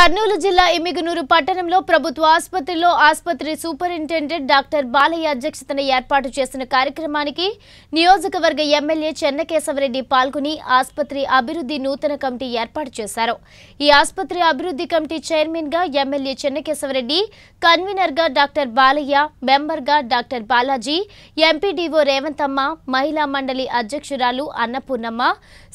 కర్నూలు జిల్లా ఎమ్మిగనూరు పట్టణంలో ప్రభుత్వ ఆసుపత్రిలో ఆసుపత్రి సూపరింటెండెంట్ డాక్టర్ బాలయ్య అధ్యక్షతన ఏర్పాటు చేసిన కార్యక్రమానికి నియోజకవర్గ ఎమ్మెల్యే చెన్నకేశవరెడ్డి పాల్గొని ఆసుపత్రి అభివృద్ధి నూతన కమిటీ ఏర్పాటు చేశారు. ఈ ఆసుపత్రి అభివృద్ధి కమిటీ చైర్మన్గా ఎమ్మెల్యే చెన్నకేశవరెడ్డి కన్వీనర్గా డాక్టర్ బాలయ్య మెంబర్గా డాక్టర్ బాలాజీ ఎంపీడీఓ రేవంతమ్మ మహిళా మండలి అధ్యక్షురాలు అన్నపూర్ణమ్మ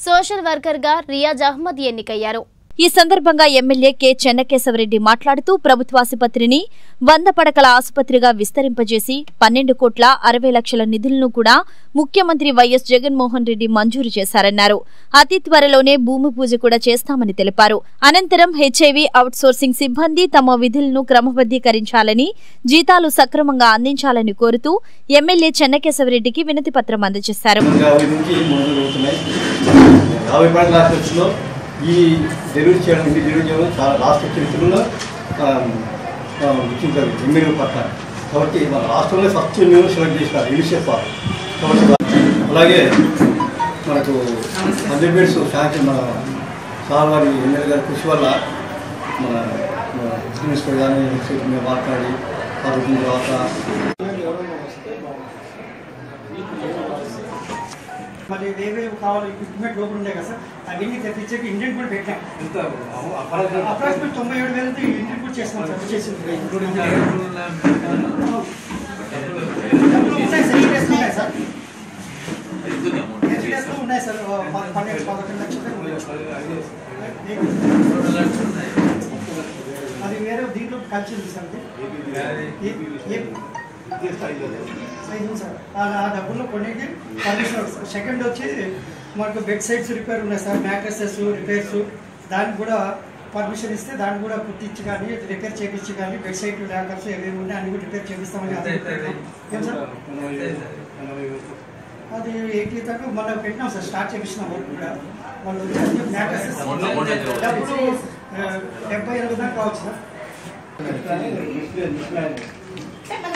సోషల్ వర్కర్గా రియాజ్ అహ్మద్ ఎన్నికయ్యారు. ఈ సందర్భంగా ఎమ్మెల్యే కె చెన్నకేశవరెడ్డి మాట్లాడుతూ ప్రభుత్వాసుపత్రిని వంద పడకల ఆసుపత్రిగా విస్తరింపజేసి పన్నెండు కోట్ల అరవై లక్షల నిధులను కూడా ముఖ్యమంత్రి వైఎస్ జగన్మోహన్ రెడ్డి మంజూరు చేశారన్నారు. అతి త్వరలోనే భూమి పూజ కూడా చేస్తామని తెలిపారు. అనంతరం హెచ్ఐవి అవుట్సోర్సింగ్ సిబ్బంది తమ విధులను క్రమబద్దీకరించాలని జీతాలు సక్రమంగా అందించాలని కోరుతూ ఎమ్మెల్యే చెన్నకేశవరెడ్డికి వినతి పత్రం అందజేశారు ఈ డెలివరీ చేయడం ఇది డెలివరీ చేయడం చాలా రాష్ట్ర చరిత్రలో um, um, గుర్తించారు ఎమ్మెల్యే పట్ల. కాబట్టి మన రాష్ట్రంలో ఫస్ట్ మేము సెలెక్ట్ చేసినారు యూనిసెఫ్ కాబట్టి అలాగే మనకు హండ్రెడ్ బెడ్స్ శాంక్షన్ మన సార్ వారి ఎమ్మెల్యే గారి కృషి వల్ల మన మన ప్రిన్సిపల్ కానీ యూనివర్సిటీ మాట్లాడి పరుగుతున్న తర్వాత మరి ఏవేవి కావాలి ఎక్విప్మెంట్ లోపల ఉన్నాయి కదా సార్ అవన్నీ తెప్పించేకి ఇండియన్ కూడా పెట్టాం. అప్రాక్సిమేట్ తొంభై ఏడు వేలతో ఇండియన్ కూడా చేస్తున్నాం సార్ చేసింది. ఉన్నాయి సార్. పన్నెండు పదకొండు లక్షలు. అది వేరే దీంట్లో కలిసి ఉంది సార్ సార్ ఆ ఆ డబ్బుల్లో కొనేకి పర్మిషన్ సెకండ్ వచ్చి మనకు బెడ్ సైడ్స్ రిపేర్ ఉన్నాయి సార్ మ్యాట్రసెస్ రిపేర్స్ దానికి కూడా పర్మిషన్ ఇస్తే దాన్ని కూడా కుట్టించి కానీ రిపేర్ చేయించి కానీ బెడ్ సైడ్ ల్యాంకర్స్ ఏమేమి ఉన్నాయి అన్ని కూడా రిపేర్ చేపిస్తామని అది సార్ అది ఎయిటీ దాకా మనం పెట్టినాం సార్ స్టార్ట్ చేపిస్తున్నాం వర్క్ కూడా వాళ్ళు మ్యాట్రసెస్ డబ్బులు డెబ్బై ఇరవై దాకా కావచ్చు సార్ Gracias.